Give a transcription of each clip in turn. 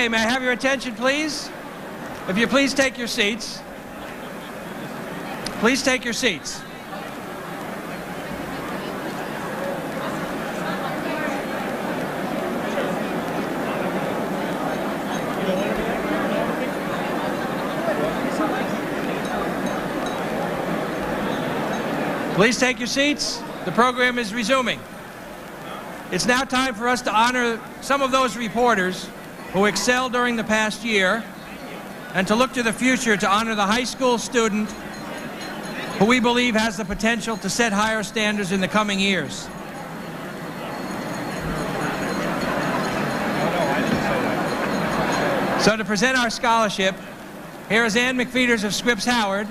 Okay, may I have your attention, please? If you please take your seats. Please take your seats. Please take your seats. The program is resuming. It's now time for us to honor some of those reporters who excelled during the past year and to look to the future to honor the high school student who we believe has the potential to set higher standards in the coming years. So to present our scholarship, here is Ann McFeeters of Scripps Howard,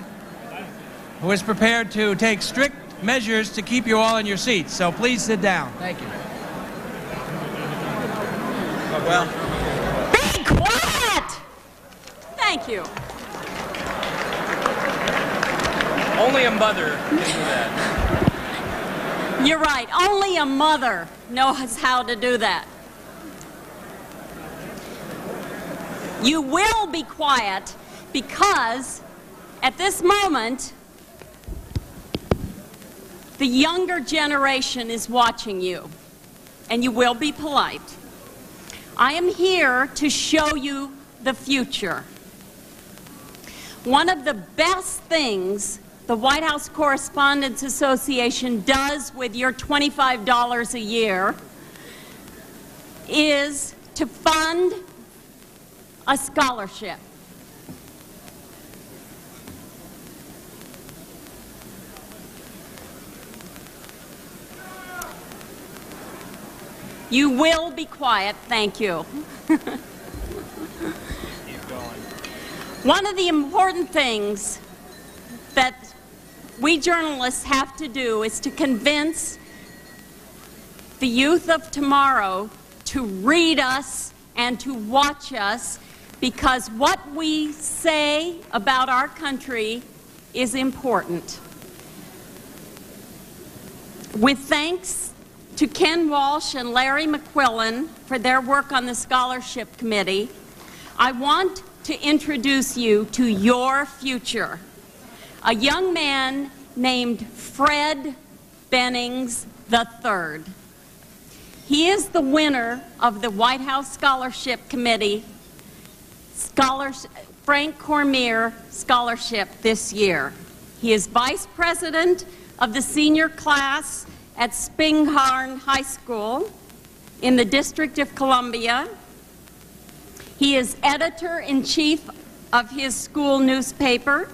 who is prepared to take strict measures to keep you all in your seats. So please sit down. Thank you. Well, Be quiet! Thank you. only a mother can do that. You're right. Only a mother knows how to do that. You will be quiet because at this moment, the younger generation is watching you, and you will be polite. I am here to show you the future. One of the best things the White House Correspondents Association does with your $25 a year is to fund a scholarship. You will be quiet, thank you. One of the important things that we journalists have to do is to convince the youth of tomorrow to read us and to watch us because what we say about our country is important. With thanks to Ken Walsh and Larry McQuillan for their work on the scholarship committee, I want to introduce you to your future. A young man named Fred Bennings III. He is the winner of the White House Scholarship Committee Scholars, Frank Cormier Scholarship this year. He is vice president of the senior class at Spingarn High School in the District of Columbia. He is editor in chief of his school newspaper.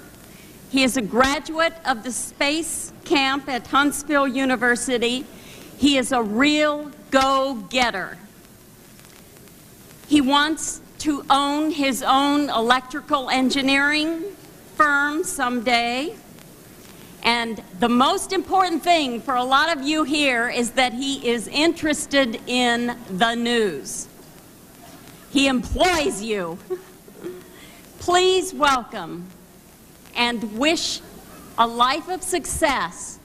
He is a graduate of the space camp at Huntsville University. He is a real go getter. He wants to own his own electrical engineering firm someday. And the most important thing for a lot of you here is that he is interested in the news. He employs you. Please welcome and wish a life of success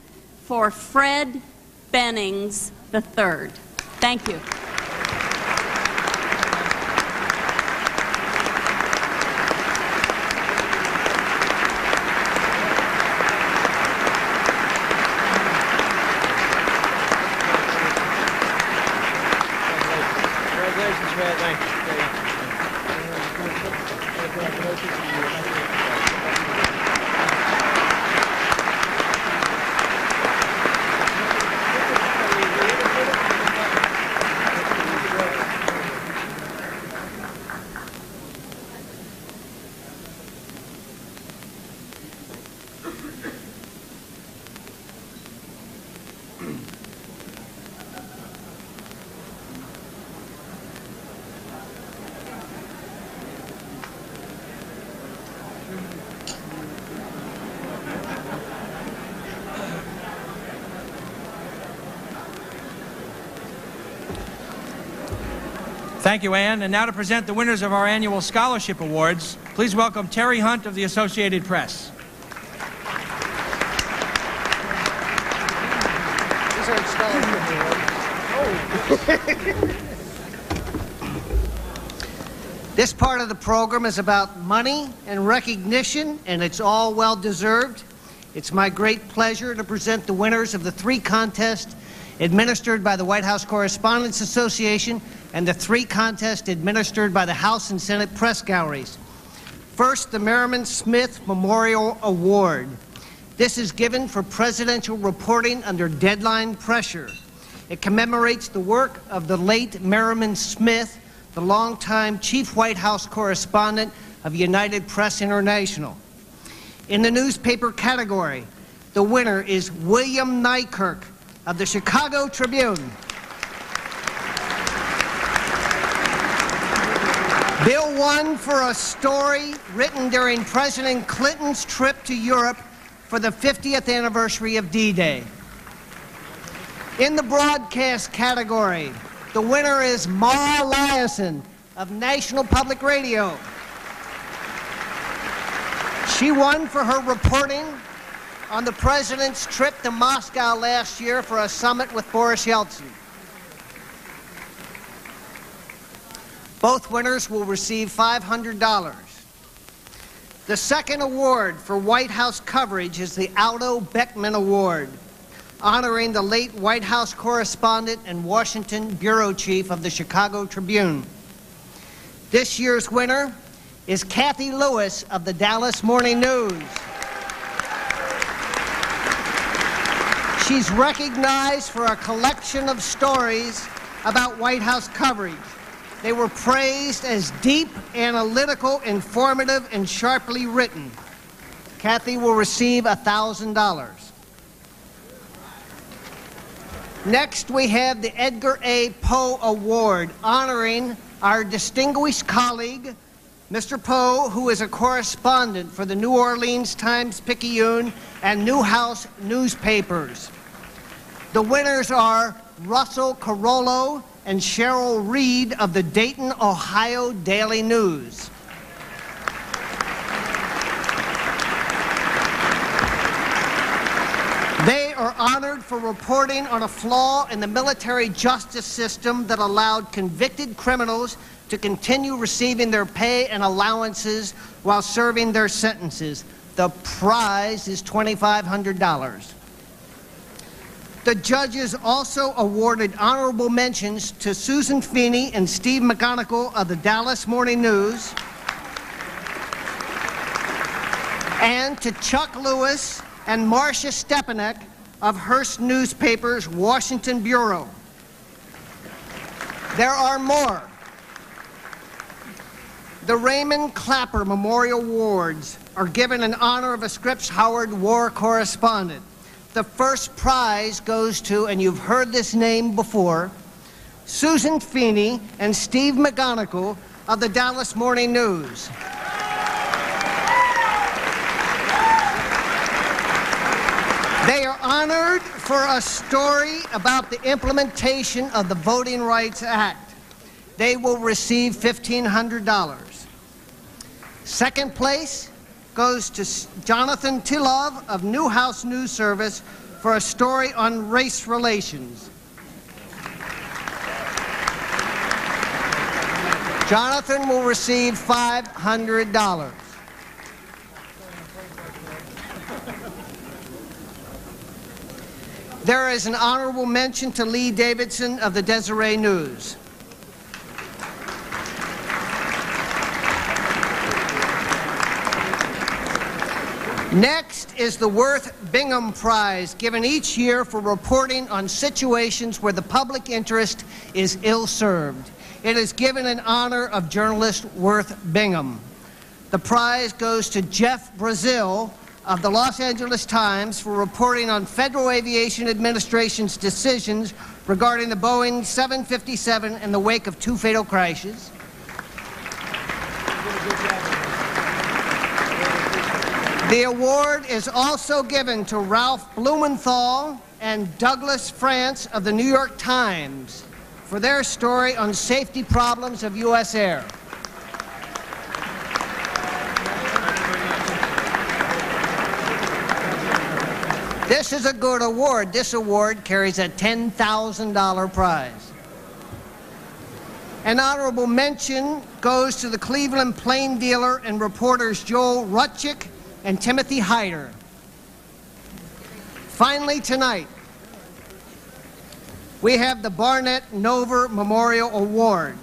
for Fred Bennings III. Thank you. Thank you, Anne. And now to present the winners of our annual scholarship awards, please welcome Terry Hunt of the Associated Press. This part of the program is about money and recognition, and it's all well deserved. It's my great pleasure to present the winners of the three contests administered by the White House Correspondents Association and the three contests administered by the House and Senate press galleries. First, the Merriman Smith Memorial Award. This is given for presidential reporting under deadline pressure. It commemorates the work of the late Merriman Smith, the longtime chief White House correspondent of United Press International. In the newspaper category, the winner is William Neikirk of the Chicago Tribune. Bill won for a story written during President Clinton's trip to Europe for the 50th anniversary of D-Day. In the broadcast category, the winner is Mara Liasson of National Public Radio. She won for her reporting on the president's trip to Moscow last year for a summit with Boris Yeltsin. Both winners will receive $500. The second award for White House coverage is the Aldo Beckman Award, honoring the late White House correspondent and Washington bureau chief of the Chicago Tribune. This year's winner is Kathy Lewis of the Dallas Morning News. She's recognized for a collection of stories about White House coverage. They were praised as deep, analytical, informative, and sharply written. Kathy will receive $1,000. Next, we have the Edgar A. Poe Award, honoring our distinguished colleague, Mr. Poe, who is a correspondent for the New Orleans Times-Picayune and Newhouse newspapers. The winners are Russell Carollo and Cheryl Reed of the Dayton, Ohio Daily News. They are honored for reporting on a flaw in the military justice system that allowed convicted criminals to continue receiving their pay and allowances while serving their sentences. The prize is $2,500. The judges also awarded honorable mentions to Susan Feeney and Steve McGonigal of the Dallas Morning News, and to Chuck Lewis and Marcia Stepanek of Hearst Newspaper's Washington Bureau. There are more. The Raymond Clapper Memorial Awards are given in honor of a Scripps Howard war correspondent. The first prize goes to, and you've heard this name before, Susan Feeney and Steve McGonigal of the Dallas Morning News. They are honored for a story about the implementation of the Voting Rights Act. They will receive $1,500. Second place goes to Jonathan Tilove of Newhouse News Service for a story on race relations. Jonathan will receive $500. There is an honorable mention to Lee Davidson of the Deseret News. Next is the Worth Bingham Prize, given each year for reporting on situations where the public interest is ill served. It is given in honor of journalist Worth Bingham. The prize goes to Jeff Brazil of the Los Angeles Times for reporting on Federal Aviation Administration's decisions regarding the Boeing 757 in the wake of two fatal crashes. The award is also given to Ralph Blumenthal and Douglas Frantz of the New York Times for their story on safety problems of U.S. Air. This is a good award. This award carries a $10,000 prize. An honorable mention goes to the Cleveland Plain Dealer and reporters Joel Rutchick and Timothy Hyder. Finally, tonight, we have the Barnett Nover Memorial Award.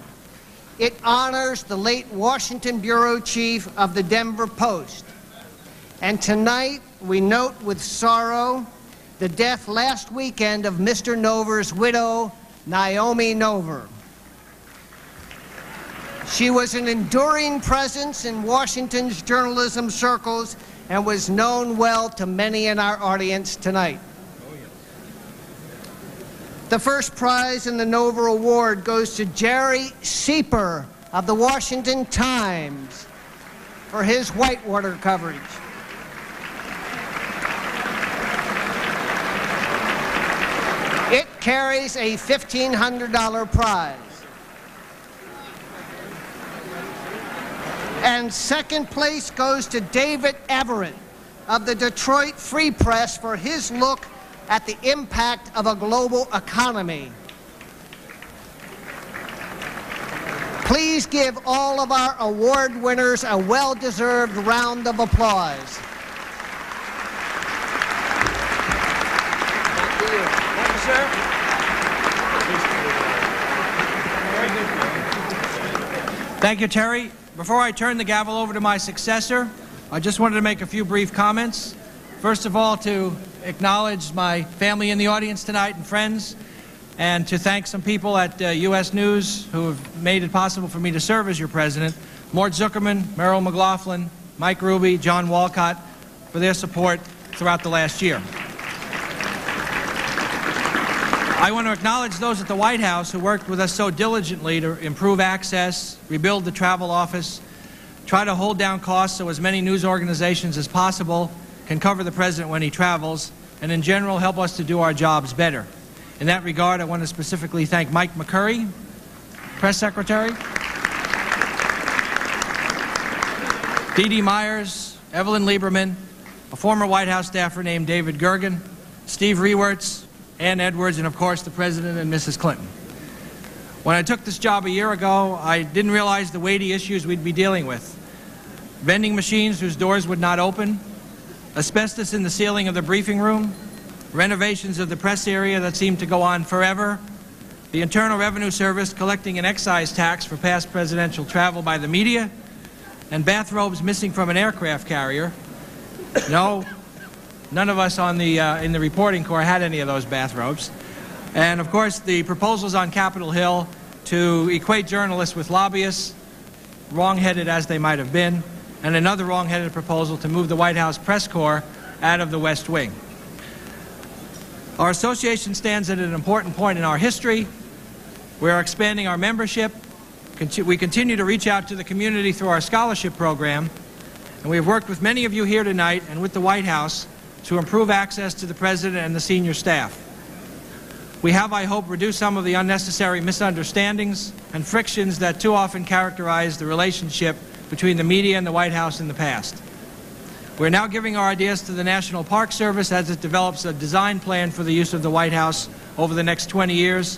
It honors the late Washington Bureau Chief of the Denver Post. And tonight, we note with sorrow the death last weekend of Mr. Nover's widow, Naomi Nover. She was an enduring presence in Washington's journalism circles and was known well to many in our audience tonight. The first prize in the Nover Award goes to Jerry Seper of the Washington Times for his whitewater coverage. It carries a $1,500 prize. And second place goes to David Everett of the Detroit Free Press for his look at the impact of a global economy. Please give all of our award winners a well-deserved round of applause. Thank you, Terry. Before I turn the gavel over to my successor, I just wanted to make a few brief comments. First of all, to acknowledge my family in the audience tonight and friends, and to thank some people at uh, U.S. News who have made it possible for me to serve as your president. Mort Zuckerman, Merrill McLoughlin, Mike Ruby, John Walcott, for their support throughout the last year. I want to acknowledge those at the White House who worked with us so diligently to improve access, rebuild the travel office, try to hold down costs so as many news organizations as possible can cover the president when he travels, and in general help us to do our jobs better. In that regard, I want to specifically thank Mike McCurry, press secretary, Dee Dee Myers, Evelyn Lieberman, a former White House staffer named David Gergen, Steve Rewerts, Ann Edwards, and of course the President and Mrs. Clinton. When I took this job a year ago, I didn't realize the weighty issues we'd be dealing with. Vending machines whose doors would not open, asbestos in the ceiling of the briefing room, renovations of the press area that seemed to go on forever, the Internal Revenue Service collecting an excise tax for past presidential travel by the media, and bathrobes missing from an aircraft carrier. No, None of us on the, uh, in the reporting corps had any of those bathrobes. And of course, the proposals on Capitol Hill to equate journalists with lobbyists, wrong-headed as they might have been, and another wrong-headed proposal to move the White House press corps out of the West Wing. Our association stands at an important point in our history. We are expanding our membership. We continue to reach out to the community through our scholarship program. And we have worked with many of you here tonight and with the White House to improve access to the President and the senior staff. We have, I hope, reduced some of the unnecessary misunderstandings and frictions that too often characterize the relationship between the media and the White House in the past. We're now giving our ideas to the National Park Service as it develops a design plan for the use of the White House over the next 20 years,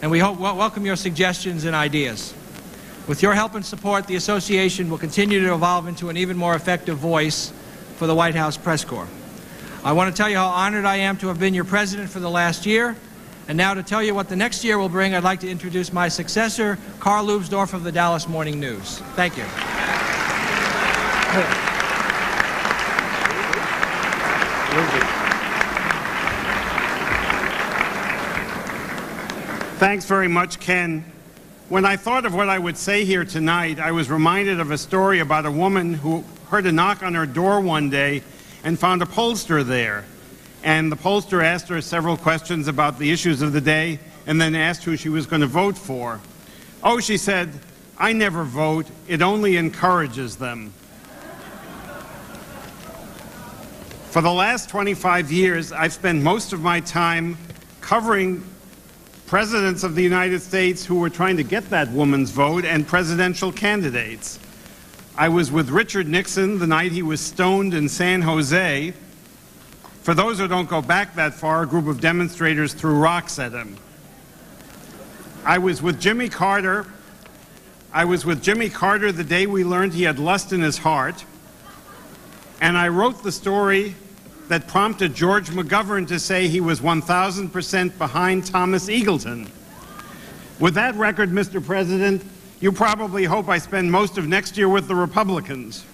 and we hope, welcome your suggestions and ideas. With your help and support, the association will continue to evolve into an even more effective voice for the White House press corps. I want to tell you how honored I am to have been your president for the last year. And now to tell you what the next year will bring, I'd like to introduce my successor, Carl Leubsdorf of the Dallas Morning News. Thank you. Thanks very much, Ken. When I thought of what I would say here tonight, I was reminded of a story about a woman who heard a knock on her door one day and found a pollster there. And the pollster asked her several questions about the issues of the day and then asked who she was going to vote for. Oh, she said, I never vote. It only encourages them. For the last 25 years, I've spent most of my time covering presidents of the United States who were trying to get that woman's vote, and presidential candidates. I was with Richard Nixon the night he was stoned in San Jose. For those who don't go back that far, a group of demonstrators threw rocks at him. I was with Jimmy Carter. I was with Jimmy Carter the day we learned he had lust in his heart. And I wrote the story that prompted George McGovern to say he was 1,000% behind Thomas Eagleton. With that record, Mr. President, you probably hope I spend most of next year with the Republicans.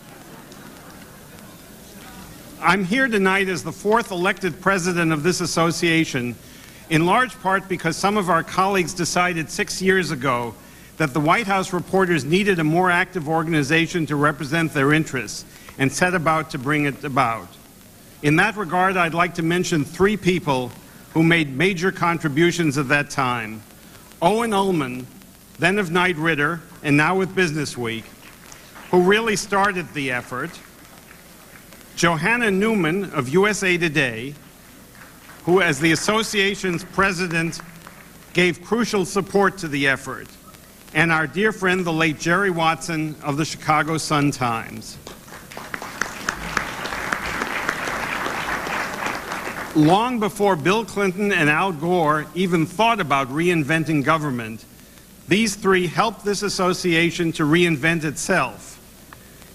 I'm here tonight as the fourth elected president of this association, in large part because some of our colleagues decided six years ago that the White House reporters needed a more active organization to represent their interests and set about to bring it about. In that regard, I'd like to mention three people who made major contributions at that time. Owen Ullman, then of Knight Ridder, and now with Business Week, who really started the effort. Johanna Neuman of USA Today, who, as the association's president, gave crucial support to the effort. And our dear friend, the late Jerry Watson of the Chicago Sun-Times. long before Bill Clinton and Al Gore even thought about reinventing government, these three helped this association to reinvent itself.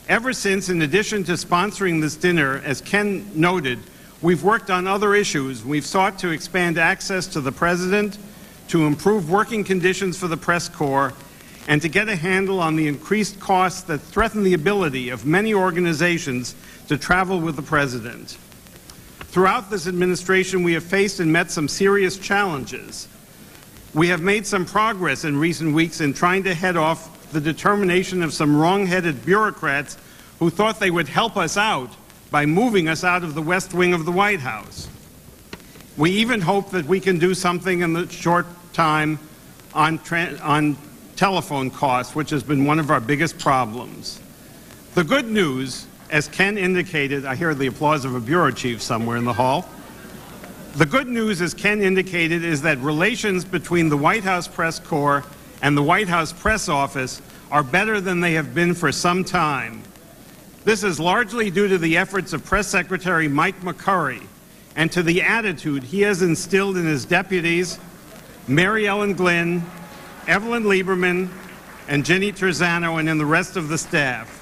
Ever since, in addition to sponsoring this dinner, as Ken noted, we've worked on other issues. We've sought to expand access to the President, to improve working conditions for the press corps, and to get a handle on the increased costs that threaten the ability of many organizations to travel with the President. Throughout this administration, we have faced and met some serious challenges. We have made some progress in recent weeks in trying to head off the determination of some wrong-headed bureaucrats who thought they would help us out by moving us out of the West Wing of the White House. We even hope that we can do something in the short time on, on telephone costs, which has been one of our biggest problems. The good news as Ken indicated, I hear the applause of a bureau chief somewhere in the hall. The good news, as Ken indicated, is that relations between the White House press corps and the White House press office are better than they have been for some time. This is largely due to the efforts of Press Secretary Mike McCurry and to the attitude he has instilled in his deputies, Mary Ellen Glynn, Evelyn Lieberman, and Ginny Terzano, and in the rest of the staff.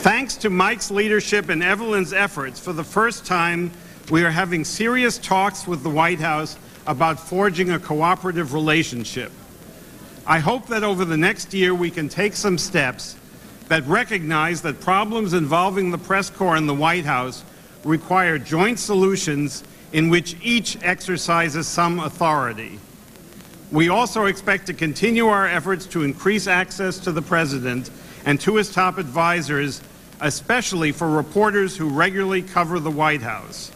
Thanks to Mike's leadership and Evelyn's efforts, for the first time, we are having serious talks with the White House about forging a cooperative relationship. I hope that over the next year we can take some steps that recognize that problems involving the press corps and the White House require joint solutions in which each exercises some authority. We also expect to continue our efforts to increase access to the President and to his top advisors especially for reporters who regularly cover the White House.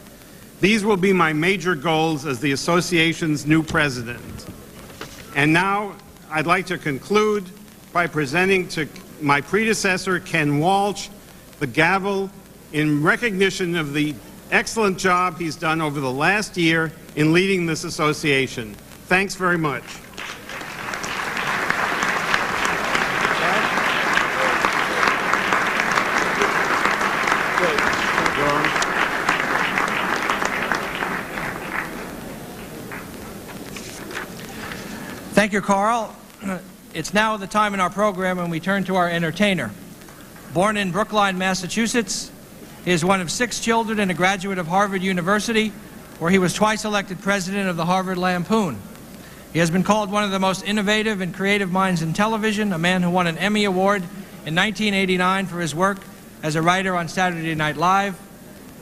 These will be my major goals as the association's new president. And now I'd like to conclude by presenting to my predecessor, Ken Walsh, the gavel in recognition of the excellent job he's done over the last year in leading this association. Thanks very much. Thank you, Carl. It's now the time in our program when we turn to our entertainer. Born in Brookline, Massachusetts, he is one of six children and a graduate of Harvard University, where he was twice elected president of the Harvard Lampoon. He has been called one of the most innovative and creative minds in television, a man who won an Emmy Award in 1989 for his work as a writer on Saturday Night Live,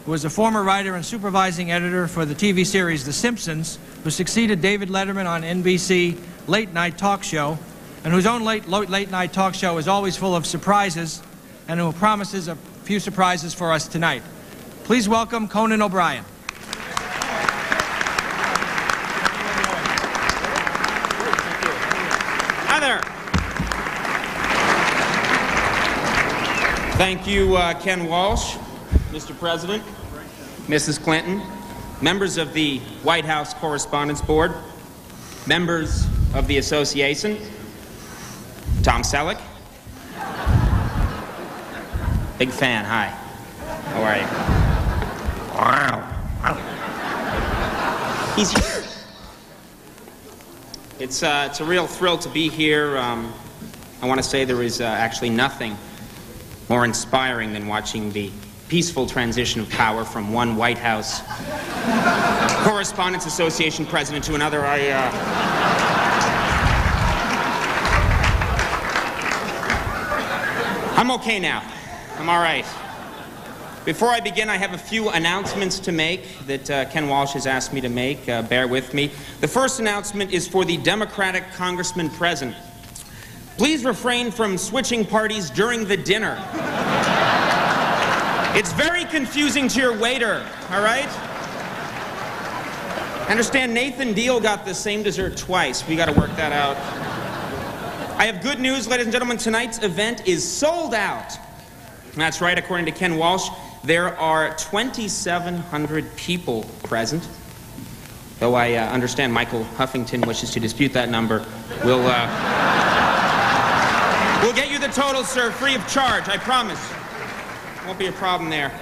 who was a former writer and supervising editor for the TV series The Simpsons, who succeeded David Letterman on NBC late night talk show, and whose own late, late night talk show is always full of surprises, and who promises a few surprises for us tonight. Please welcome Conan O'Brien. Thank you, uh, Ken Walsh, Mr. President, Mrs. Clinton, members of the White House Correspondents Board, members of the association, Tom Selleck. Big fan, hi. How are you? Wow. He's here. It's, uh, it's a real thrill to be here. Um, I want to say there is uh, actually nothing more inspiring than watching the peaceful transition of power from one White House Correspondents Association president to another. I, uh... I'm okay now. I'm all right. Before I begin, I have a few announcements to make that uh, Ken Walsh has asked me to make. Uh, bear with me. The first announcement is for the Democratic congressman present. Please refrain from switching parties during the dinner. It's very confusing to your waiter, all right? I understand Nathan Deal got the same dessert twice. We got to work that out. I have good news, ladies and gentlemen. Tonight's event is sold out. That's right, according to Ken Walsh, there are 2,700 people present. Though I uh, understand Michael Huffington wishes to dispute that number. We'll, uh, we'll get you the total, sir, free of charge, I promise. Won't be a problem there.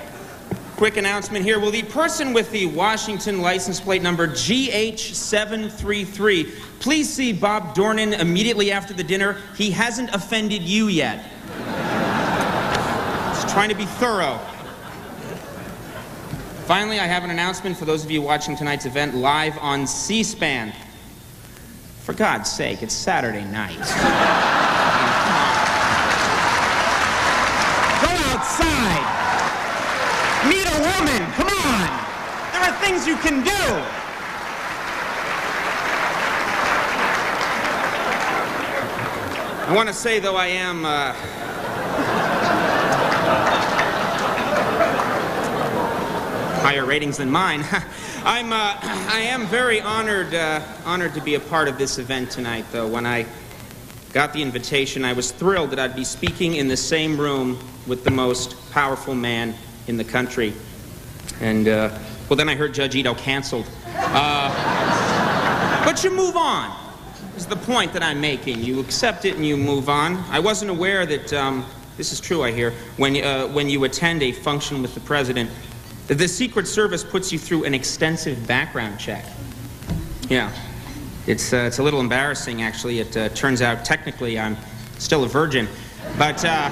Quick announcement here. Will the person with the Washington license plate number GH733 please see Bob Dornan immediately after the dinner? He hasn't offended you yet. Just trying to be thorough. Finally, I have an announcement for those of you watching tonight's event live on C SPAN. For God's sake, it's Saturday night. Go outside. Meet a woman. Come on. There are things you can do. I want to say, though, I am. Uh, higher ratings than mine. I'm, uh, I am very honored, uh, honored to be a part of this event tonight, though. When I got the invitation, I was thrilled that I'd be speaking in the same room with the most powerful man in the country. And, uh, well, then I heard Judge Ito canceled. Uh, but you move on, is the point that I'm making. You accept it and you move on. I wasn't aware that, um, this is true, I hear, when, uh, when you attend a function with the president, the Secret Service puts you through an extensive background check. Yeah. It's, uh, it's a little embarrassing, actually. It uh, turns out, technically, I'm still a virgin. But, uh,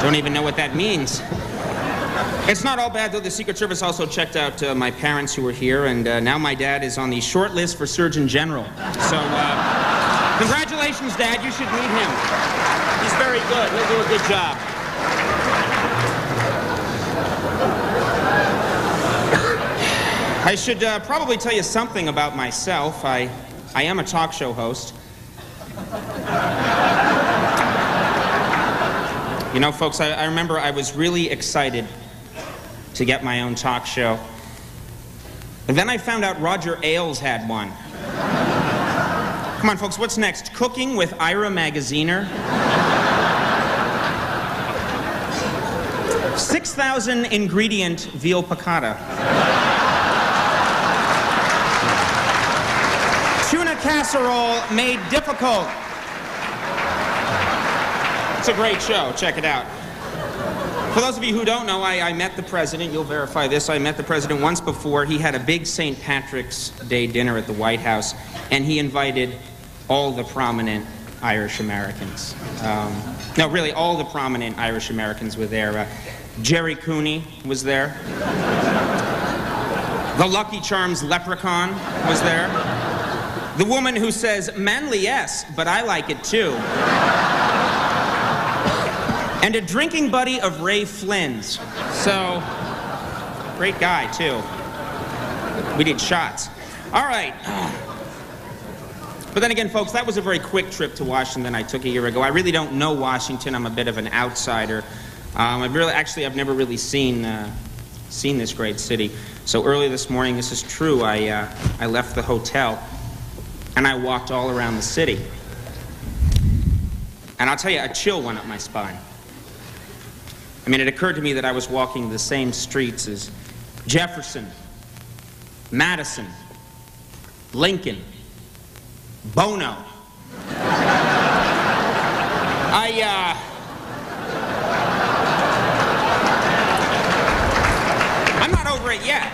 don't even know what that means. It's not all bad, though. The Secret Service also checked out uh, my parents who were here, and uh, now my dad is on the short list for Surgeon General. So, uh, congratulations, Dad. You should meet him. He's very good. He'll do a good job. I should uh, probably tell you something about myself. I, I am a talk show host. You know, folks, I, I remember I was really excited to get my own talk show. And then I found out Roger Ailes had one. Come on, folks, what's next? Cooking with Ira Magaziner? 6,000 ingredient veal piccata. Tuna casserole made difficult. It's a great show. Check it out. For those of you who don't know, I, I, met the president. You'll verify this. I met the president once before. He had a big St. Patrick's Day dinner at the White House, and he invited all the prominent Irish Americans. Um, no, really, all the prominent Irish Americans were there. Uh, Gerry Cooney was there. The Lucky Charms leprechaun was there. The woman who says, manly yes, but I like it too. And a drinking buddy of Ray Flynn's. So, great guy, too. We did shots. All right. But then again, folks, that was a very quick trip to Washington I took a year ago. I really don't know Washington. I'm a bit of an outsider. Um, I've really, actually, I've never really seen, uh, seen this great city. So early this morning, this is true, I, uh, I left the hotel and I walked all around the city. And I'll tell you, a chill went up my spine. I mean, it occurred to me that I was walking the same streets as Jefferson, Madison, Lincoln, Bono. I, uh, I'm not over it yet.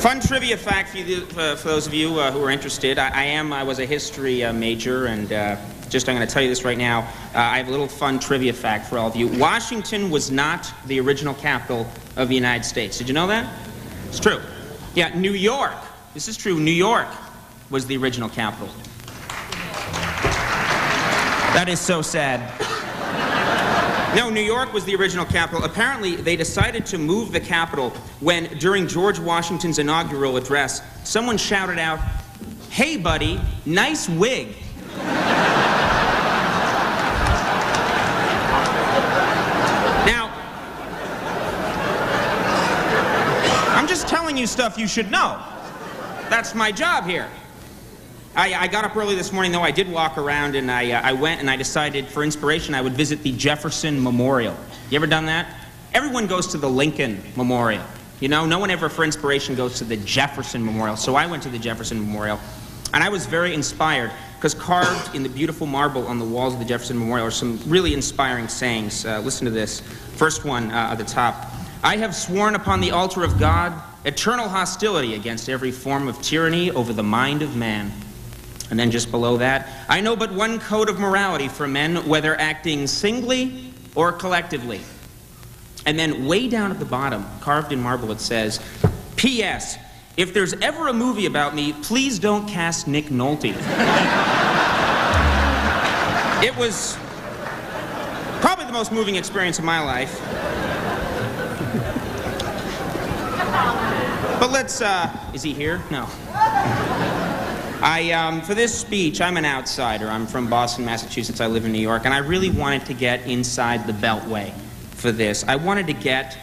Fun trivia fact for, you, uh, for those of you uh, who are interested. I, I, am, I was a history uh, major, and uh, just I'm going to tell you this right now. Uh, I have a little fun trivia fact for all of you. Washington was not the original capital of the United States. Did you know that? It's true. Yeah, New York. This is true. New York was the original capital. That is so sad. No, New York was the original capital. Apparently, they decided to move the capital when, during George Washington's inaugural address, someone shouted out, Hey, buddy, nice wig. now, I'm just telling you stuff you should know. That's my job here. I, I, got up early this morning, though. I did walk around, and I, uh, I went and I decided, for inspiration, I would visit the Jefferson Memorial. You ever done that? Everyone goes to the Lincoln Memorial. You know, no one ever, for inspiration, goes to the Jefferson Memorial. So I went to the Jefferson Memorial, and I was very inspired because carved in the beautiful marble on the walls of the Jefferson Memorial are some really inspiring sayings. Uh, listen to this. First one uh, at the top. I have sworn upon the altar of God eternal hostility against every form of tyranny over the mind of man. And then just below that, I know but one code of morality for men, whether acting singly or collectively. And then way down at the bottom, carved in marble, it says, P.S. If there's ever a movie about me, please don't cast Nick Nolte. it was probably the most moving experience of my life. But let's, uh, is he here? No. I, um, for this speech, I'm an outsider. I'm from Boston, Massachusetts. I live in New York, and I really wanted to get inside the Beltway for this. I wanted to get,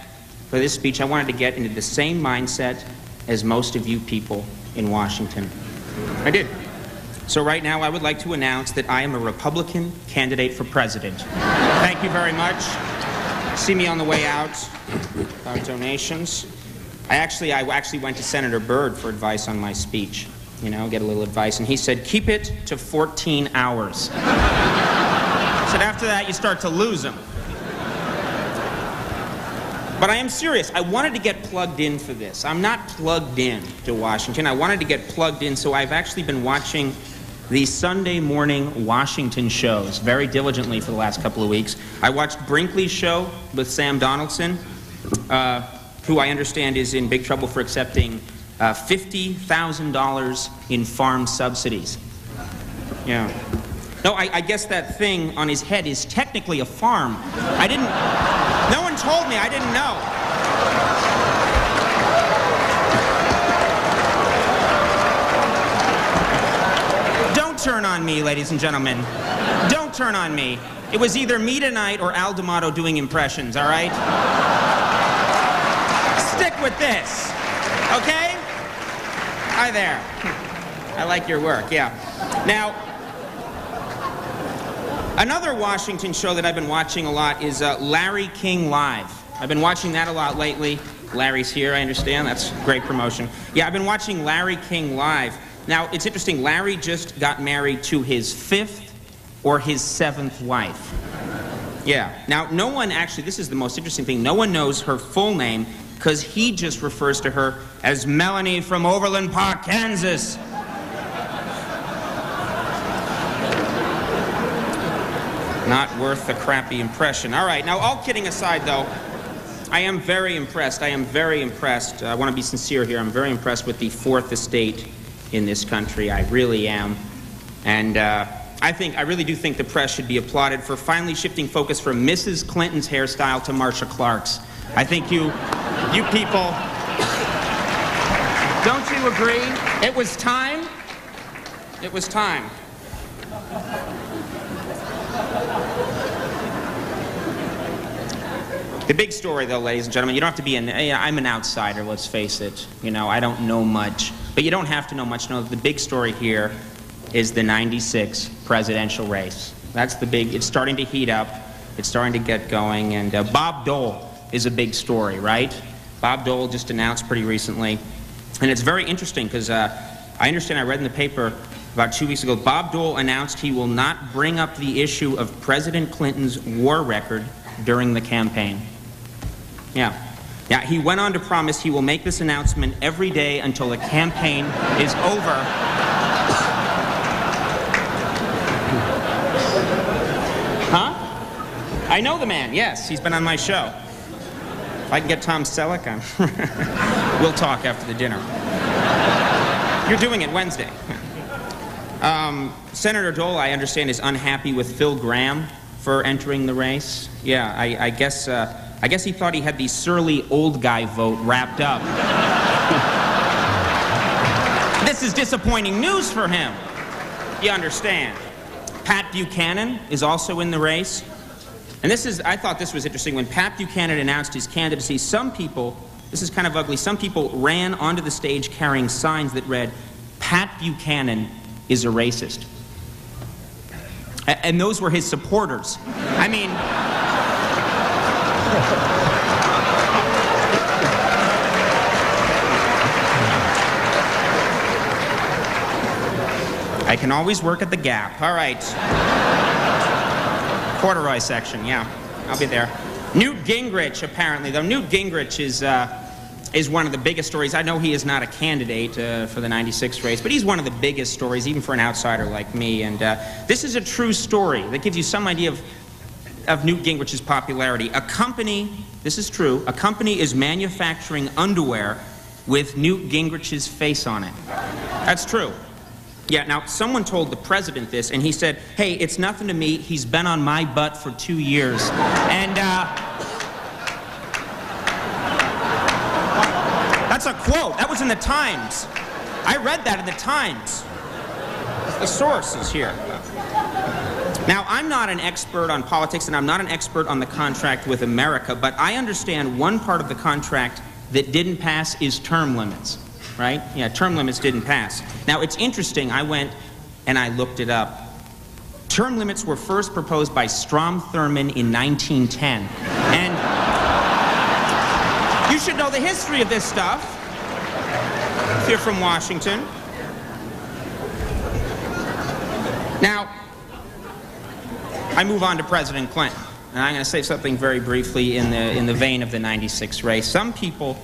for this speech, I wanted to get into the same mindset as most of you people in Washington. I did. So right now, I would like to announce that I am a Republican candidate for president. Thank you very much. See me on the way out. About donations. I actually, I actually went to Senator Byrd for advice on my speech you know, get a little advice. And he said, keep it to 14 hours. he said, after that, you start to lose them. But I am serious. I wanted to get plugged in for this. I'm not plugged in to Washington. I wanted to get plugged in, so I've actually been watching the Sunday morning Washington shows very diligently for the last couple of weeks. I watched Brinkley's show with Sam Donaldson, uh, who I understand is in big trouble for accepting uh, $50,000 in farm subsidies. Yeah. No, I, I, guess that thing on his head is technically a farm. I didn't. No one told me. I didn't know. Don't turn on me, ladies and gentlemen. Don't turn on me. It was either me tonight or Al D'Amato doing impressions, all right? With this, okay? Hi there. I like your work, yeah. Now, another Washington show that I've been watching a lot is uh, Larry King Live. I've been watching that a lot lately. Larry's here, I understand. That's great promotion. Yeah, I've been watching Larry King Live. Now, it's interesting. Larry just got married to his fifth or his seventh wife. Yeah. Now, no one actually, this is the most interesting thing, no one knows her full name because he just refers to her as Melanie from Overland Park, Kansas. Not worth the crappy impression. All right, now, all kidding aside, though, I am very impressed. I am very impressed. I want to be sincere here. I'm very impressed with the fourth estate in this country. I really am. And uh, I think, I really do think the press should be applauded for finally shifting focus from Mrs. Clinton's hairstyle to Marcia Clark's. I think you, you people, don't you agree? It was time. It was time. The big story, though, ladies and gentlemen, you don't have to be an. I'm an outsider, let's face it. You know, I don't know much. But you don't have to know much. No, the big story here is the 96 presidential race. That's the big, it's starting to heat up. It's starting to get going. And uh, Bob Dole is a big story, right? Bob Dole just announced pretty recently. And it's very interesting because uh, I understand I read in the paper about two weeks ago, Bob Dole announced he will not bring up the issue of President Clinton's war record during the campaign. Yeah. Yeah, he went on to promise he will make this announcement every day until the campaign is over. Huh? I know the man, yes. He's been on my show. If I can get Tom Selleck, I'm we'll talk after the dinner. You're doing it Wednesday. Um, Senator Dole, I understand, is unhappy with Phil Gramm for entering the race. Yeah, I, I guess uh, I guess he thought he had the surly old guy vote wrapped up. this is disappointing news for him. You understand? Pat Buchanan is also in the race. And this is, I thought this was interesting. When Pat Buchanan announced his candidacy, some people, this is kind of ugly, some people ran onto the stage carrying signs that read, Pat Buchanan is a racist. A and those were his supporters. I mean, I can always work at the Gap. All right. Corduroy section, yeah. I'll be there. Newt Gingrich, apparently, though Newt Gingrich is, uh, is one of the biggest stories. I know he is not a candidate uh, for the 96 race, but he's one of the biggest stories, even for an outsider like me. And uh, this is a true story that gives you some idea of, of Newt Gingrich's popularity. A company, this is true, a company is manufacturing underwear with Newt Gingrich's face on it. That's true. Yeah, now someone told the president this, and he said, hey, it's nothing to me. He's been on my butt for two years. And, uh, That's a quote. That was in the Times. I read that in the Times. The source is here. Now, I'm not an expert on politics and I'm not an expert on the contract with America, but I understand one part of the contract that didn't pass is term limits right? Yeah, term limits didn't pass. Now, it's interesting. I went and I looked it up. Term limits were first proposed by Strom Thurmond in 1910. And you should know the history of this stuff if you're from Washington. Now, I move on to President Clinton. And I'm going to say something very briefly in the, in the vein of the 96 race. Some people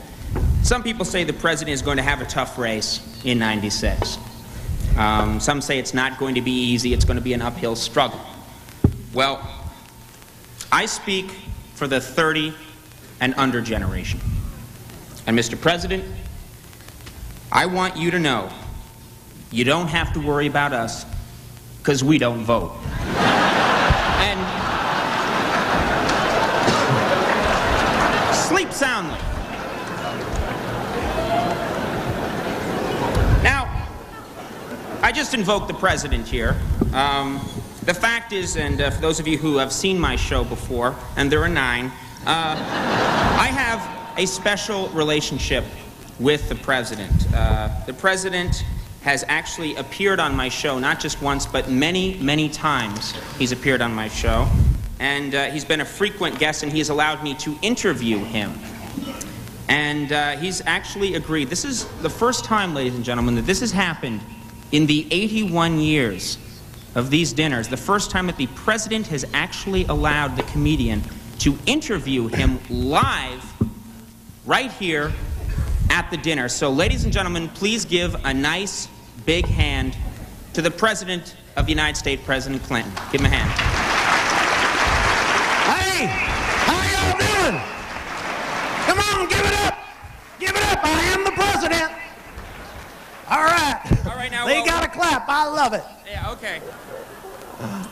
some people say the president is going to have a tough race in 96. Um, some say it's not going to be easy, it's going to be an uphill struggle. Well, I speak for the 30 and under generation. And Mr. President, I want you to know you don't have to worry about us because we don't vote. I just invoked the president here. Um, the fact is, and uh, for those of you who have seen my show before, and there are nine, uh, I have a special relationship with the president. Uh, the president has actually appeared on my show, not just once, but many, many times he's appeared on my show. And uh, he's been a frequent guest, and he has allowed me to interview him. And uh, he's actually agreed. This is the first time, ladies and gentlemen, that this has happened in the 81 years of these dinners, the first time that the president has actually allowed the comedian to interview him live right here at the dinner. So, ladies and gentlemen, please give a nice big hand to the President of the United States, President Clinton. Give him a hand. Hey, how y'all doing? Come on, give it up. Give it up. I am the president. All right. Right, now. They well, got to clap. I love it. Yeah, okay.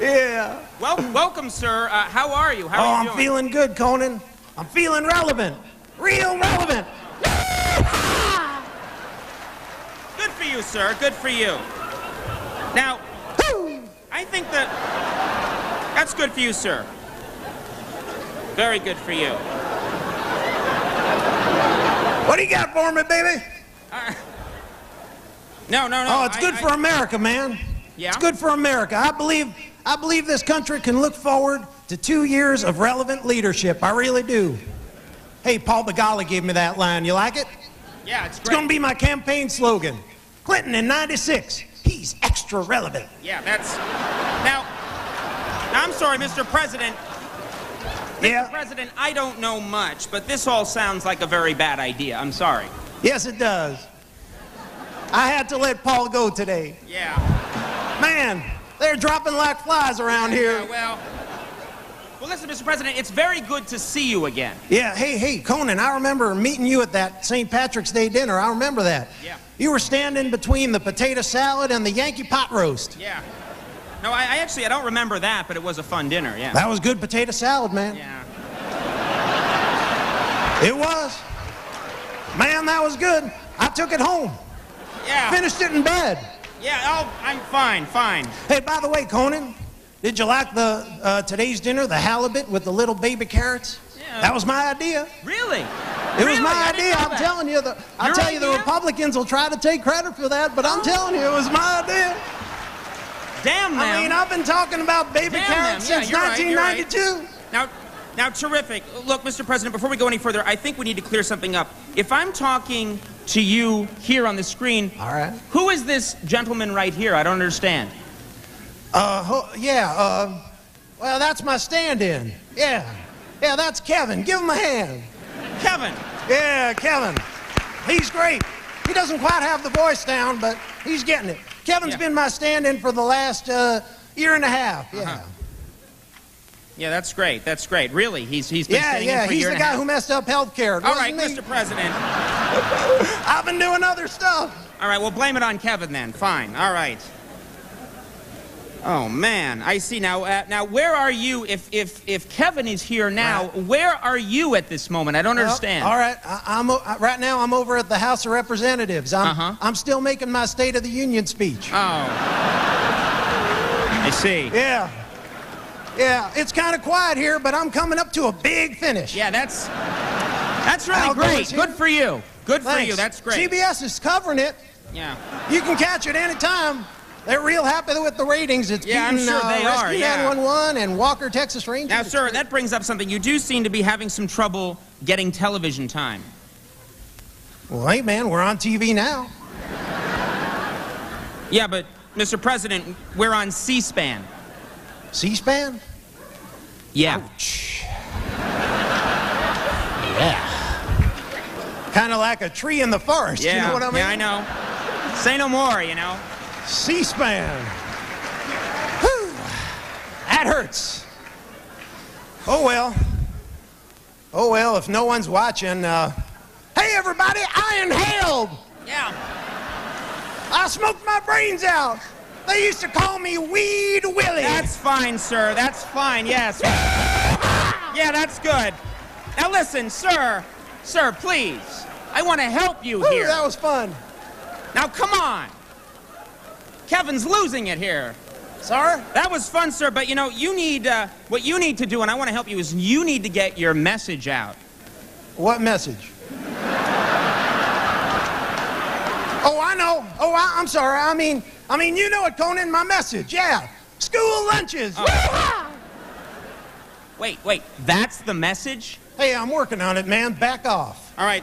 Yeah. Well, welcome, sir. Uh, how are you? How oh, are you I'm doing? feeling good, Conan. I'm feeling relevant. Real relevant. Good for you, sir. Good for you. Now, I think that that's good for you, sir. Very good for you. What do you got for me, baby? Uh, No, no, no. Oh, it's good I- for America, man. Yeah? It's good for America. I believe I believe this country can look forward to two years of relevant leadership. I really do. Hey, Paul Begala gave me that line. You like it? Yeah, it's great. It's going to be my campaign slogan. Clinton in 96. He's extra relevant. Yeah, that's. Now, I'm sorry, Mr. President. Yeah. President, I don't know much, but this all sounds like a very bad idea. I'm sorry. Yes, it does. I had to let Paul go today. Yeah. Man, they're dropping like flies around here. Yeah, well. Well, listen, Mr. President, it's very good to see you again. Yeah, hey, hey, Conan, I remember meeting you at that St. Patrick's Day dinner. I remember that. Yeah. You were standing between the potato salad and the Yankee pot roast. Yeah. No, I, I actually I don't remember that, but it was a fun dinner. Yeah. That was good potato salad, man. Yeah. It was. Man, that was good. I took it home. Yeah. Finished it in bed. Yeah. Oh, I'm fine. Fine. Hey, by the way, Conan, did you like the uh, today's dinner, the halibut with the little baby carrots? Yeah. That was my idea. Really? It Really? was my I idea. I'm that. telling you, the, I'll Your tell you, the? Republicans will try to take credit for that, but I'm telling you, it was my idea. Damn them. I mean, I've been talking about baby Damn carrots. Yeah, since you're right, you're right. 1992. Now, now, terrific. Look, Mr. President, before we go any further, I think we need to clear something up. If I'm talking to you here on the screen, All right. who is this gentleman right here? I don't understand. Uh, ho- yeah, uh, well, that's my stand-in. Yeah. Yeah, that's Kevin. Give him a hand. Kevin. Yeah, Kevin. He's great. He doesn't quite have the voice down, but he's getting it. Kevin's Yeah. been my stand-in for the last uh, year and a half. Yeah. Uh-huh. Yeah, that's great. That's great. Really, he's he's been Yeah, yeah, for he's the guy half. who messed up health care. All right, me. Mr. President. I've been doing other stuff. All right, well, blame it on Kevin then. Fine. All right. Oh man, I see now. Uh, now, where are you? If if if Kevin is here now, Right. where are you at this moment? I don't understand. All right, I, I- right now. I'm over at the House of Representatives. I'm Uh-huh. I'm still making my State of the Union speech. Oh. I see. Yeah, yeah. It's kind of quiet here, but I'm coming up to a big finish. Yeah, that's that's really great. Good for you. Good for you. That's great. CBS is covering it. Yeah. You can catch it anytime. They're real happy with the ratings. It's Yeah, I'm sure uh, they are, Rescue yeah. 911 and Walker Texas Rangers. Now, sir, that brings up something. You do seem to be having some trouble getting television time. Well, hey man, we're on TV now. Yeah, but Mr. President, we're on C-SPAN. C-SPAN. Yeah. Yeah. Kind of like a tree in the forest. Yeah. You know what I mean? Yeah, I know. Say no more. You know. C-SPAN. Whew. That hurts. Oh well. Oh well, if no one's watching, uh, hey everybody, I inhaled. Yeah. I smoked my brains out. They used to call me Weed Willie. That's fine, sir. That's fine. Yes. yeah, that's good. Now listen, sir. Sir, please. I want to help you Whew, here. that was fun. Now come on. Kevin's losing it here. Sir? That was fun, sir, but you know, you need, uh, what you need to do, and I want to help you, is you need to get your message out. What message? oh, I know. Oh, I, I'm sorry. I mean, I mean, you know it, Conan. My message. Yeah. School lunches. Oh. Wait, wait, that's the message? Hey, I'm working on it, man. Back off. All right.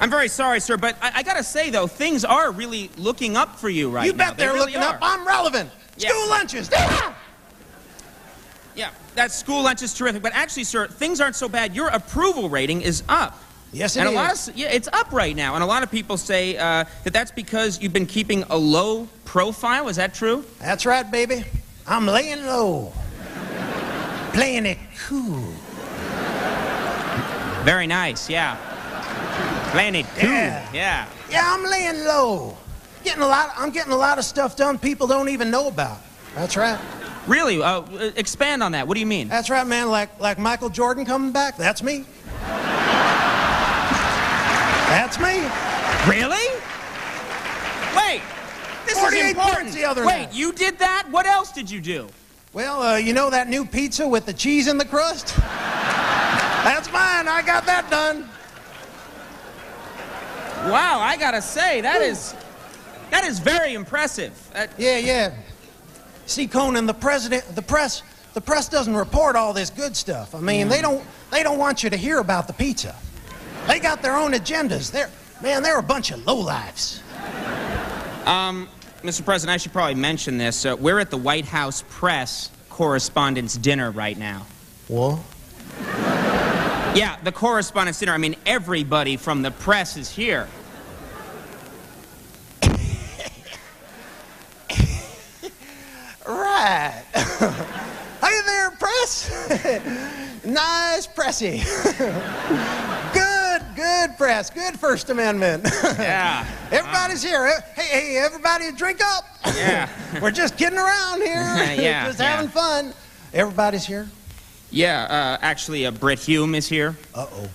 I'm very sorry, sir, but I, I gotta say, though, things are really looking up for you right you now. bet They they're really looking are. up. I'm relevant. Yeah. School lunches. Yeah, that school lunch is terrific, but actually, sir, things aren't so bad. Your approval rating is up. Yes, it and is. a lot of yeah, it's up right now, and a lot of people say uh, that that's because you've been keeping a low profile. Is that true? That's right, baby. I'm laying low. Playing it cool. Very nice. Yeah. Playing it cool. Yeah. yeah. Yeah, I'm laying low. Getting a lot. I'm getting a lot of stuff done people don't even know about. That's right. Really? Uh, expand on that. What do you mean? That's right, man. Like like Michael Jordan coming back. That's me. That's me. Really? Wait. This is important. the other Wait, night. you did that? What else did you do? Well, uh, you know that new pizza with the cheese in the crust? That's mine. I got that done. Wow, I gotta say, that is that is very impressive. Uh, Yeah, yeah. See, Conan, the president, the press, the press doesn't report all this good stuff. I mean, they don't, they don't want you to hear about the pizza. They got their own agendas. They're, man, they're a bunch of lowlifes. Mr. President, I should probably mention this. Uh, we're at the White House press correspondence dinner right now. What? Yeah, the correspondence dinner. I mean, everybody from the press is here. Right. hey there, press. nice pressy. good, good press. Good First Amendment. Yeah. Everybody's here. Hey, hey, everybody, drink up. Yeah. We're just kidding around here. Yeah, just yeah. having fun. Everybody's here. Yeah, uh, actually, uh, Brit Hume is here. Uh oh.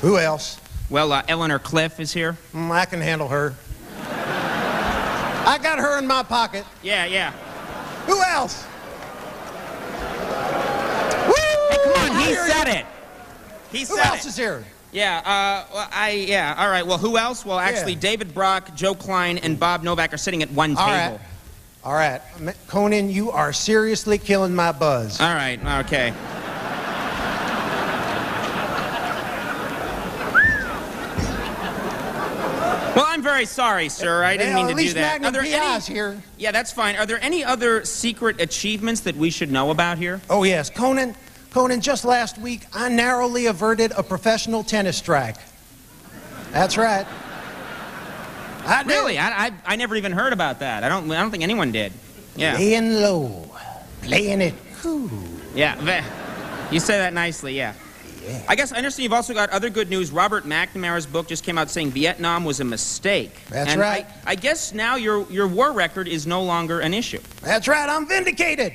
Who else? Well, uh, Eleanor Clift is here. Mm, I can handle her. I got her in my pocket. Yeah, yeah. Who else? Woo! Come on, he said it. He said it. Who else it. is here? Yeah, uh, well, I, yeah, all right. Well, who else? Well, actually, Yeah. David Brock, Joe Klein, and Bob Novak are sitting at one All table. right. All right. Conan, you are seriously killing my buzz. All right, okay. Well, I'm very sorry, sir. I didn't Well, mean to do that. Magnum Are there PI's any... here. Yeah, that's fine. Are there any other secret achievements that we should know about here? Oh, yes. Conan, Conan, just last week, I narrowly averted a professional tennis strike. That's right. I. Really? I, I, I never even heard about that. I don't, I don't think anyone did. Yeah. Playing low. Playing it cool. Yeah, you say that nicely, yeah. I guess I understand you've also got other good news. Robert McNamara's book just came out saying Vietnam was a mistake. That's and right. I, I guess now your, your war record is no longer an issue. That's right. I'm vindicated.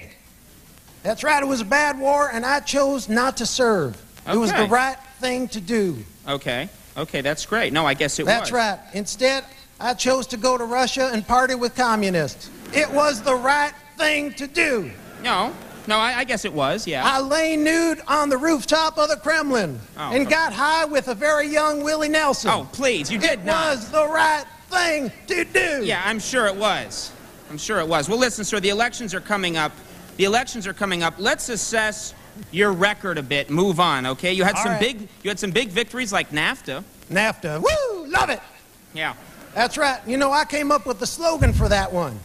That's right. It was a bad war, and I chose not to serve. It was the right thing to do. Okay, okay, that's great. No, I guess it That's was. That's right. Instead, I chose to go to Russia and party with communists. It was the right thing to do. No, no, I, I guess it was, yeah. I lay nude on the rooftop of the Kremlin Oh, and okay. got high with a very young Willie Nelson. oh, please, you did it not. was the right thing to do. Yeah, I'm sure it was. I'm sure it was. Well, listen, sir, the elections are coming up. The elections are coming up. Let's assess your record a bit. Move on, okay? You had All some right. big you had some big victories like NAFTA. NAFTA. Woo! Love it. Yeah. That's right. You know, I came up with the slogan for that one.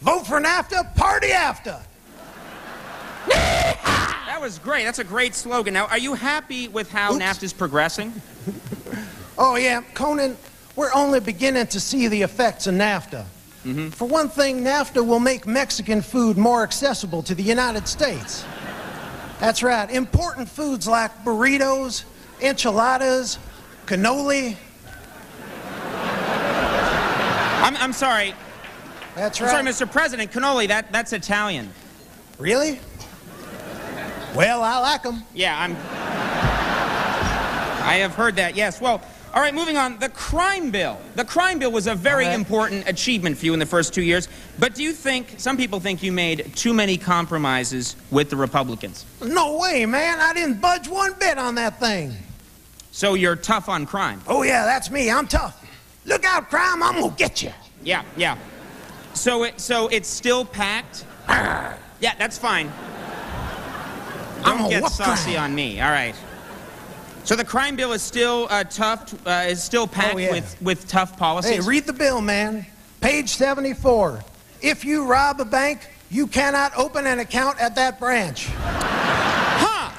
Vote for NAFTA, party after. That was great. That's a great slogan. Now, are you happy with how Oops. NAFTA's progressing? Oh, yeah, Conan, we're only beginning to see the effects of NAFTA. Mm-hmm. For one thing, NAFTA will make Mexican food more accessible to the United States. That's right. Important foods like burritos, enchiladas, cannoli. I'm, I'm sorry. That's I'm right. sorry, Mr. President. Cannoli, that, that's Italian. Really? Well, I like them. Yeah, I'm. I have heard that, yes. Well, all right, moving on. The crime bill. The crime bill was a very All right. important achievement for you in the first two years. But do you think, some people think you made too many compromises with the Republicans? No way, man. I didn't budge one bit on that thing. So you're tough on crime? Oh, yeah, that's me. I'm tough. Look out, crime. I'm going to get you. Yeah, yeah. So, it, so it's still packed? Yeah, that's fine. I'm Don't gonna get saucy crime. on me. All right. So the crime bill is still uh, tough, uh, is still packed Oh, yeah. with, with tough policies? Hey, read the bill, man. Page 74. If you rob a bank, you cannot open an account at that branch. Huh.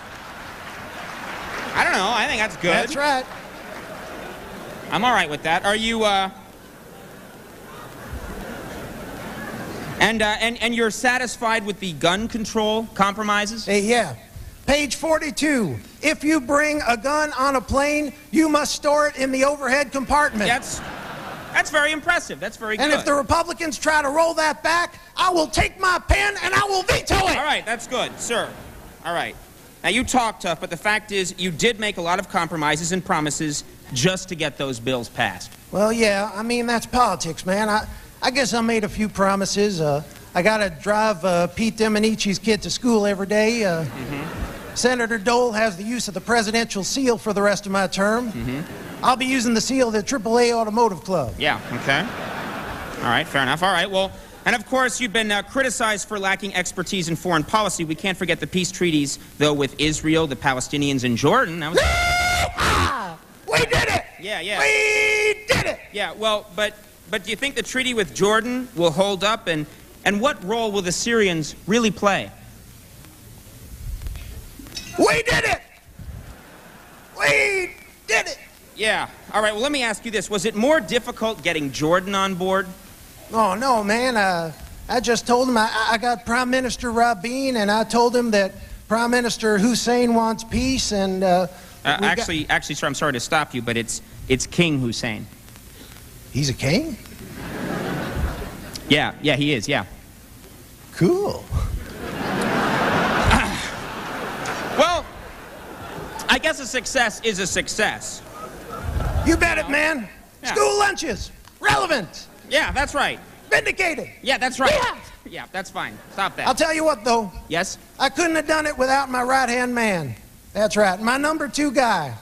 I don't know. I think that's good. That's right. I'm all right with that. Are you, uh... And, uh, and, and you're satisfied with the gun control compromises? Hey, yeah. Page 42. If you bring a gun on a plane, you must store it in the overhead compartment. That's, that's very impressive. That's very and good. if the Republicans try to roll that back, I will take my pen and I will veto it. All right, that's good, sir. All right. Now, you talk tough, but the fact is, you did make a lot of compromises and promises just to get those bills passed. Well, yeah, I mean, that's politics, man. I, I guess I made a few promises. Uh, I got to drive uh, Pete Domenici's kid to school every day. Uh, Senator Dole has the use of the presidential seal for the rest of my term. I'll be using the seal of the AAA Automotive Club. Yeah, okay. All right, fair enough. All right, well, and of course, you've been uh, criticized for lacking expertise in foreign policy. We can't forget the peace treaties, though, with Israel, the Palestinians, and Jordan. That was. We did it! Yeah, yeah. We did it! Yeah, well, but but do you think the treaty with Jordan will hold up, and and what role will the Syrians really play? We did it! We did it! Yeah. All right. Well, let me ask you this: Was it more difficult getting Jordan on board? Oh, no, man. Uh, I just told him I, I got Prime Minister Rabin, and I told him that Prime Minister Hussein wants peace, and uh, Uh, we got- actually, actually, sir, I'm sorry to stop you, but it's it's King Hussein. he's a king. Yeah, yeah, he is. Yeah. Cool. Well, I guess a success is a success. You bet it, man. Yeah. School lunches, relevant, Yeah, that's right. vindicated. Yeah, that's right. Yeah. Yeah, that's fine. Stop that. I'll tell you what, though, yes. I couldn't have done it without my right hand man. That's right, my number two guy.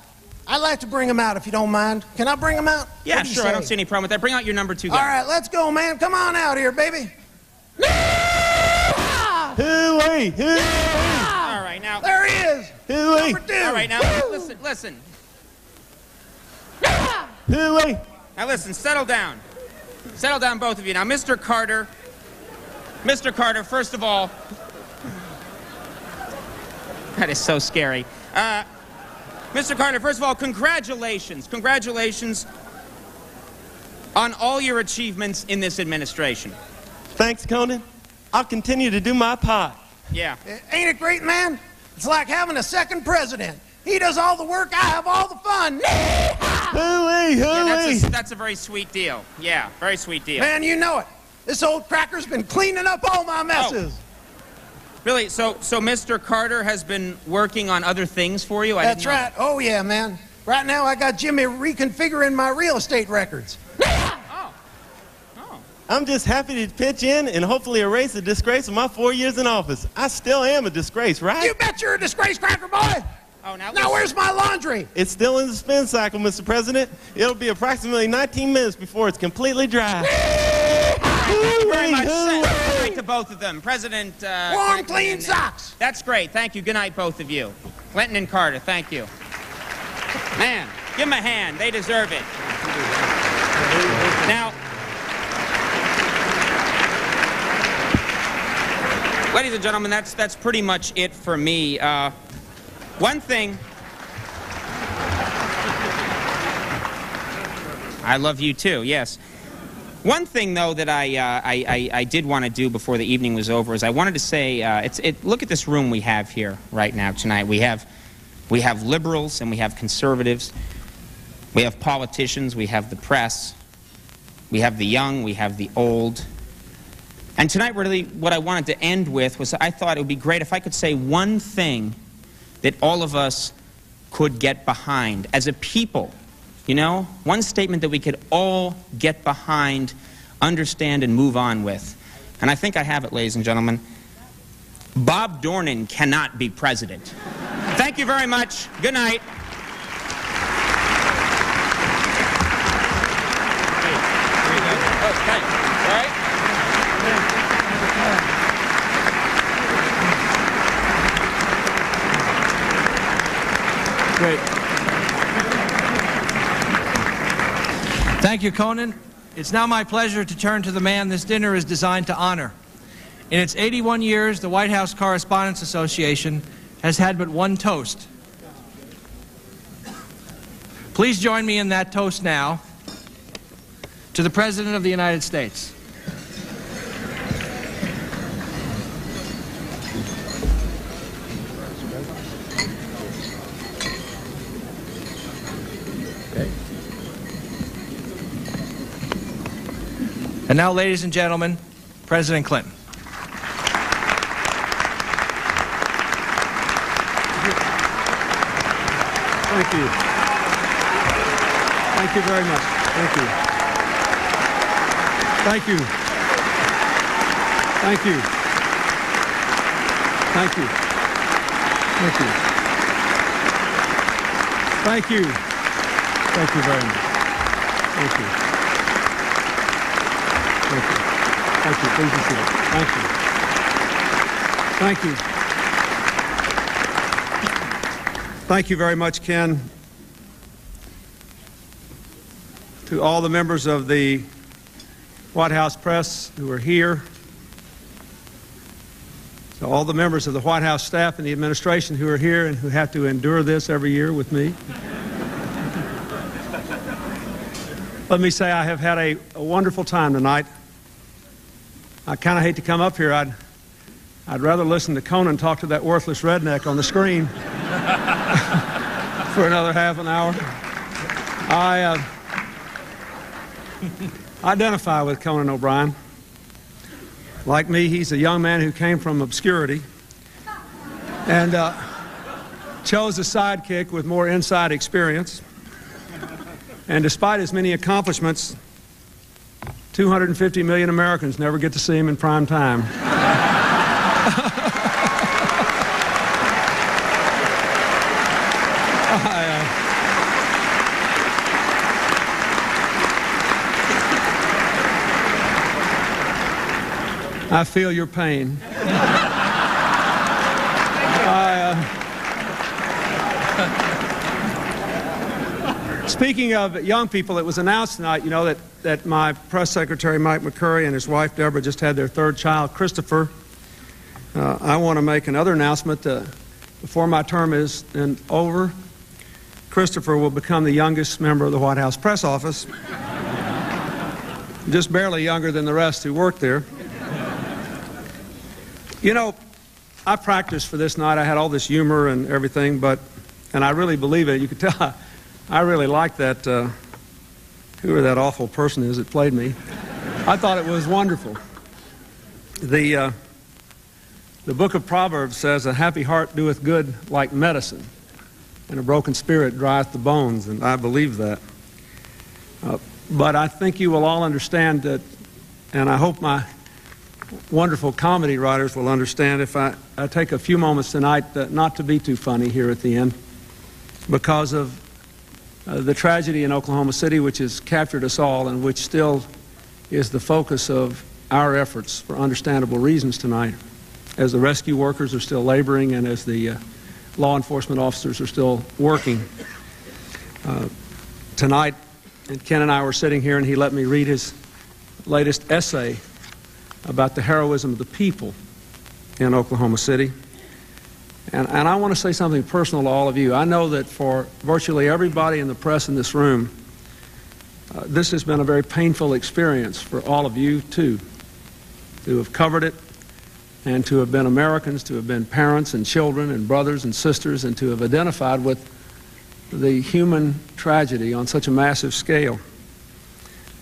I'd like to bring him out if you don't mind. Can I bring him out? Yeah, What do you sure. I don't see any problem with that. Bring out your number two guy. All right, let's go, man. Come on out here, baby. Hooey! Hooey! All right, now. There he is. Hooey! Number two. All right, now Woo. listen, listen. Hooey! Now listen, settle down. Settle down, both of you. Now, Mr. Carter. Mr. Carter, first of all. That is so scary. Uh, Mr. Carter, first of all, congratulations. Congratulations on all your achievements in this administration. Thanks, Conan. I'll continue to do my part. Yeah. Ain't it great, man? It's like having a second president. He does all the work, I have all the fun. Hooey! Yeah, Hooey! that's a, that's a very sweet deal. Yeah, very sweet deal. Man, you know it. This old cracker's been cleaning up all my messes. Oh. Really? So, so Mr. Carter has been working on other things for you? I That's didn't know right. Oh, yeah, man. Right now, I got Jimmy reconfiguring my real estate records. I'm just happy to pitch in and hopefully erase the disgrace of my four years in office. I still am a disgrace, right? You bet you're a disgrace, cracker boy. Oh, now, Now, where's my laundry? It's still in the spin cycle, Mr. President. It'll be approximately 19 minutes before it's completely dry. Thank you very much. Hooey! Good night to both of them. President. Uh, Warm, Clinton clean and- socks. That's great. Thank you. Good night, both of you. Clinton and Carter, thank you. Man, give them a hand. They deserve it. Now, ladies and gentlemen, that's that's pretty much it for me. Uh, one thing. I love you too. Yes. One thing, though, that I, uh, I, I, I did want to do before the evening was over is I wanted to say, uh, it's, it, look at this room we have here right now tonight. We have, we have liberals and we have conservatives. We have politicians. We have the press. We have the young. We have the old. And tonight, really, what I wanted to end with was I thought it would be great if I could say one thing that all of us could get behind as a people. You know, one statement that we could all get behind, understand, and move on with. And I think I have it, ladies and gentlemen. Bob Dornan cannot be president. Thank you very much. Good night. Great. Thank you, Conan. It's now my pleasure to turn to the man this dinner is designed to honor. In its 81 years, the White House Correspondents Association has had but one toast. Please join me in that toast now to the President of the United States. Now, ladies and gentlemen, President Clinton. Thank you. Thank you very much. Thank you. Thank you. Thank you. Thank you. Thank you. Thank you. Thank you very much. Thank you. Thank you. Thank you. Thank you. Thank you. Thank you very much, Ken. To all the members of the White House press who are here, to all the members of the White House staff and the administration who are here and who have to endure this every year with me. Let me say I have had a, a wonderful time tonight. I kind of hate to come up here. I'd, I'd rather listen to Conan talk to that worthless redneck on the screen for another half an hour. I uh, identify with Conan O'Brien. Like me, he's a young man who came from obscurity and uh, chose a sidekick with more inside experience. And despite his many accomplishments, 250 million Americans never get to see him in prime time. I feel your pain. Uh, speaking of young people, it was announced tonight, you know, that, that my press secretary, Mike McCurry, and his wife, Deborah, just had their third child, Christopher. Uh, I want to make another announcement. Uh, before my term is over, Christopher will become the youngest member of the White House press office, just barely younger than the rest who work there. You know, I practiced for this night. I had all this humor and everything, but, and I really believe it. You could tell I, I really like that, uh, whoever that awful person is that played me. I thought it was wonderful. The, uh, the book of Proverbs says, A happy heart doeth good like medicine, and a broken spirit drieth the bones, and I believe that. Uh, but I think you will all understand that, and I hope my wonderful comedy writers will understand if I, I take a few moments tonight uh, not to be too funny here at the end because of uh, the tragedy in Oklahoma City, which has captured us all and which still is the focus of our efforts for understandable reasons tonight, as the rescue workers are still laboring and as the uh, law enforcement officers are still working. Uh, tonight, and Ken and I were sitting here, and he let me read his latest essay about the heroism of the people in Oklahoma City. And, and I want to say something personal to all of you. I know that for virtually everybody in the press in this room, uh, this has been a very painful experience for all of you, too, who have covered it and to have been Americans, to have been parents and children and brothers and sisters, and to have identified with the human tragedy on such a massive scale.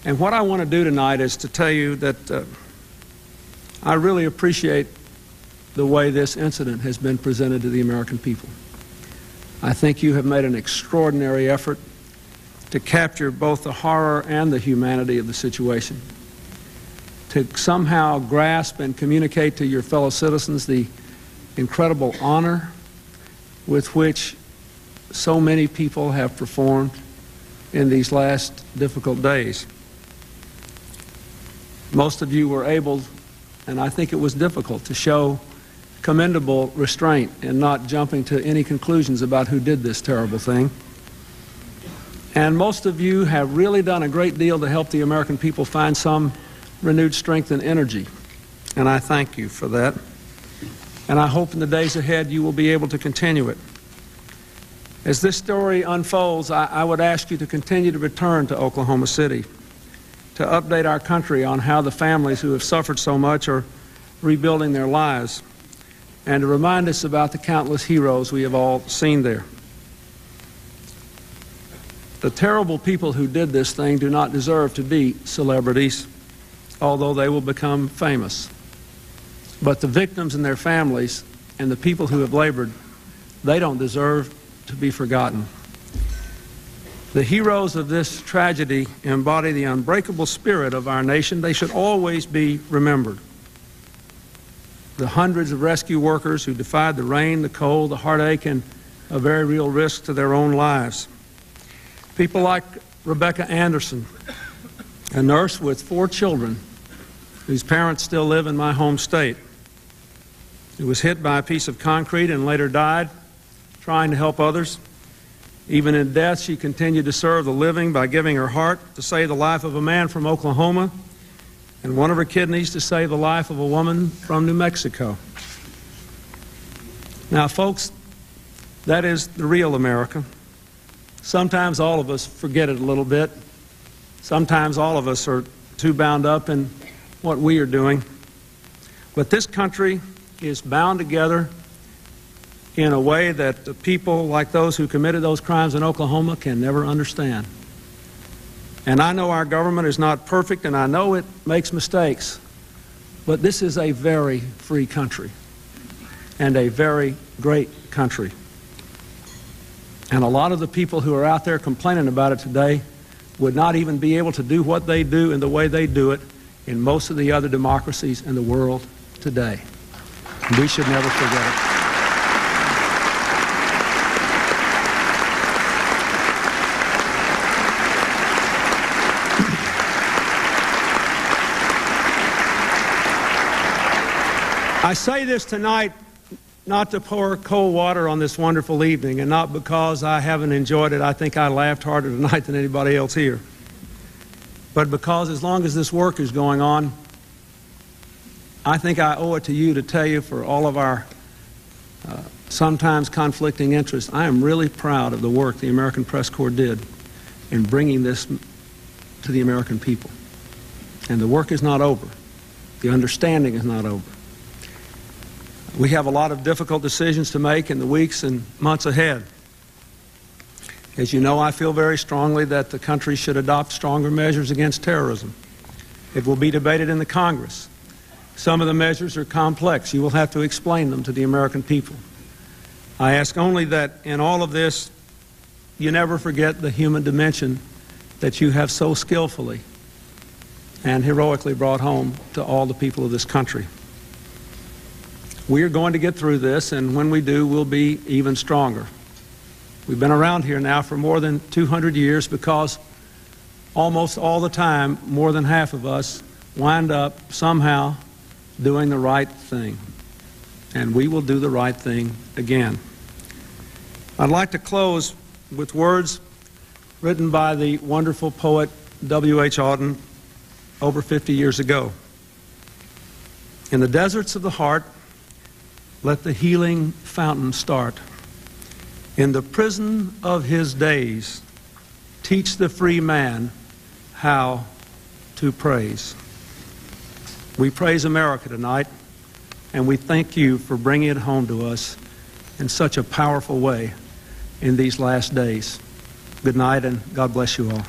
And what I want to do tonight is to tell you that. Uh, I really appreciate the way this incident has been presented to the American people. I think you have made an extraordinary effort to capture both the horror and the humanity of the situation, to somehow grasp and communicate to your fellow citizens the incredible honor with which so many people have performed in these last difficult days. Most of you were able and I think it was difficult to show commendable restraint and not jumping to any conclusions about who did this terrible thing. And most of you have really done a great deal to help the American people find some renewed strength and energy. And I thank you for that. And I hope in the days ahead you will be able to continue it. As this story unfolds, I, I would ask you to continue to return to Oklahoma City to update our country on how the families who have suffered so much are rebuilding their lives, and to remind us about the countless heroes we have all seen there. The terrible people who did this thing do not deserve to be celebrities, although they will become famous. But the victims and their families and the people who have labored, they don't deserve to be forgotten. The heroes of this tragedy embody the unbreakable spirit of our nation. They should always be remembered. The hundreds of rescue workers who defied the rain, the cold, the heartache, and a very real risk to their own lives. People like Rebecca Anderson, a nurse with four children whose parents still live in my home state, who was hit by a piece of concrete and later died trying to help others. Even in death, she continued to serve the living by giving her heart to save the life of a man from Oklahoma and one of her kidneys to save the life of a woman from New Mexico. Now, folks, that is the real America. Sometimes all of us forget it a little bit. Sometimes all of us are too bound up in what we are doing. But this country is bound together in a way that the people like those who committed those crimes in Oklahoma can never understand. And I know our government is not perfect, and I know it makes mistakes, but this is a very free country and a very great country. And a lot of the people who are out there complaining about it today would not even be able to do what they do in the way they do it in most of the other democracies in the world today. We should never forget it. I say this tonight not to pour cold water on this wonderful evening and not because I haven't enjoyed it. I think I laughed harder tonight than anybody else here. But because as long as this work is going on, I think I owe it to you to tell you for all of our uh, sometimes conflicting interests, I am really proud of the work the American Press Corps did in bringing this to the American people. And the work is not over. The understanding is not over. We have a lot of difficult decisions to make in the weeks and months ahead. As you know, I feel very strongly that the country should adopt stronger measures against terrorism. It will be debated in the Congress. Some of the measures are complex. You will have to explain them to the American people. I ask only that in all of this, you never forget the human dimension that you have so skillfully and heroically brought home to all the people of this country. We are going to get through this, and when we do, we'll be even stronger. We've been around here now for more than 200 years because almost all the time, more than half of us wind up somehow doing the right thing. And we will do the right thing again. I'd like to close with words written by the wonderful poet W.H. Auden over 50 years ago. In the deserts of the heart, let the healing fountain start. In the prison of his days, teach the free man how to praise. We praise America tonight, and we thank you for bringing it home to us in such a powerful way in these last days. Good night, and God bless you all.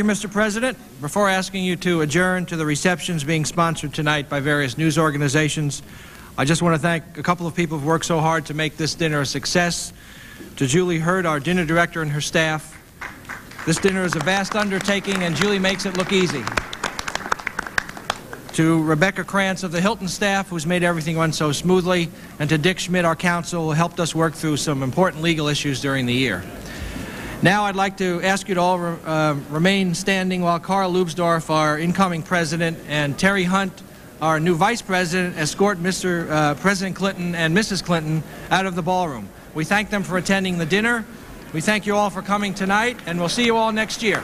You, Mr. President. Before asking you to adjourn to the receptions being sponsored tonight by various news organizations, I just want to thank a couple of people who've worked so hard to make this dinner a success. To Julie Hurd, our dinner director, and her staff. This dinner is a vast undertaking, and Julie makes it look easy. To Rebecca Krantz of the Hilton staff, who's made everything run so smoothly, and to Dick Schmidt, our counsel, who helped us work through some important legal issues during the year. Now I'd like to ask you to all re uh, remain standing while Carl Leubsdorf, our incoming president, and Terry Hunt, our new vice president, escort Mr. Uh, President Clinton and Mrs. Clinton out of the ballroom. We thank them for attending the dinner. We thank you all for coming tonight, and we'll see you all next year.